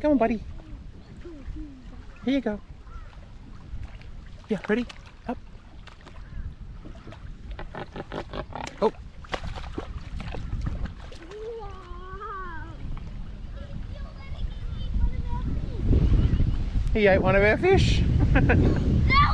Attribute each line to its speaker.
Speaker 1: Come on, buddy. Here you go. Yeah, ready? Up. Oh, he ate one of our fish.